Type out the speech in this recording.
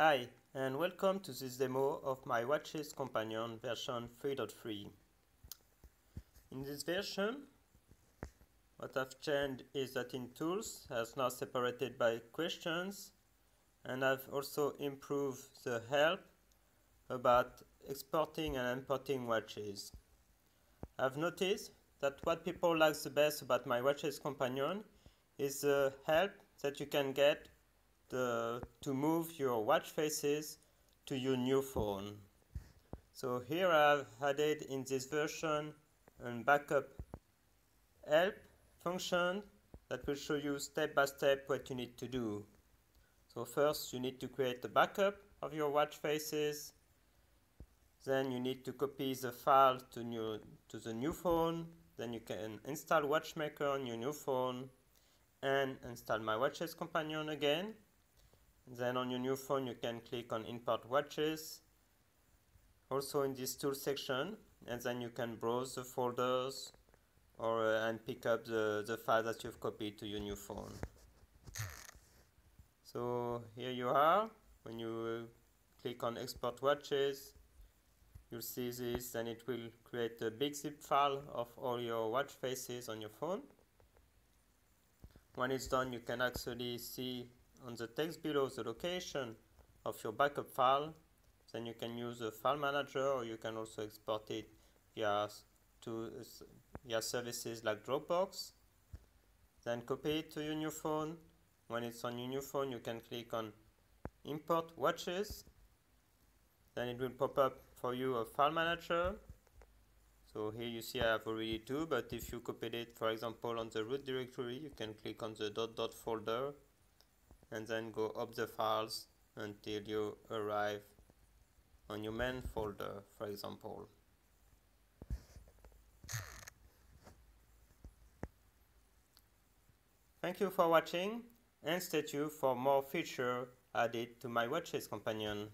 Hi, and welcome to this demo of my Watches Companion version 3.3. In this version, what I've changed is that in Tools has now separated by questions and I've also improved the help about exporting and importing watches. I've noticed that what people like the best about my Watches Companion is the help that you can get the, to move your watch faces to your new phone. So here I've added in this version a backup help function that will show you step by step what you need to do. So first you need to create a backup of your watch faces. Then you need to copy the file to, new, to the new phone. Then you can install Watchmaker on your new phone and install my Watches Companion again. Then on your new phone you can click on import watches also in this tool section and then you can browse the folders or uh, and pick up the, the file that you've copied to your new phone. So here you are when you uh, click on export watches you'll see this and it will create a big zip file of all your watch faces on your phone. When it's done you can actually see on the text below the location of your backup file. Then you can use a file manager or you can also export it via to via services like Dropbox. Then copy it to your new phone. When it's on your new phone you can click on import watches. Then it will pop up for you a file manager. So here you see I have already two but if you copied it for example on the root directory you can click on the dot dot folder and then go up the files until you arrive on your main folder for example Thank you for watching and stay tuned for more features added to my Watches Companion.